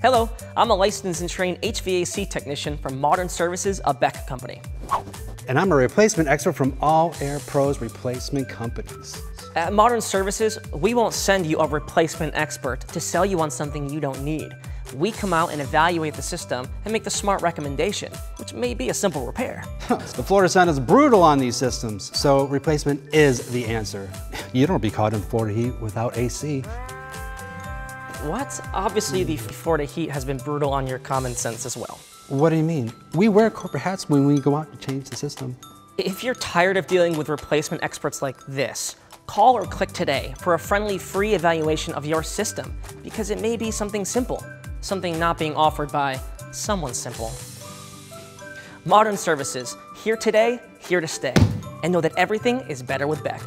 Hello, I'm a licensed and trained HVAC technician from Modern Services, a Beck company. And I'm a replacement expert from All Air Pros Replacement Companies. At Modern Services, we won't send you a replacement expert to sell you on something you don't need. We come out and evaluate the system and make the smart recommendation, which may be a simple repair. the Florida sun is brutal on these systems, so replacement is the answer. You don't be caught in Florida heat without AC. What? Obviously, the Florida heat has been brutal on your common sense as well. What do you mean? We wear corporate hats when we go out to change the system. If you're tired of dealing with replacement experts like this, call or click today for a friendly free evaluation of your system because it may be something simple, something not being offered by someone simple. Modern Services, here today, here to stay, and know that everything is better with Beck.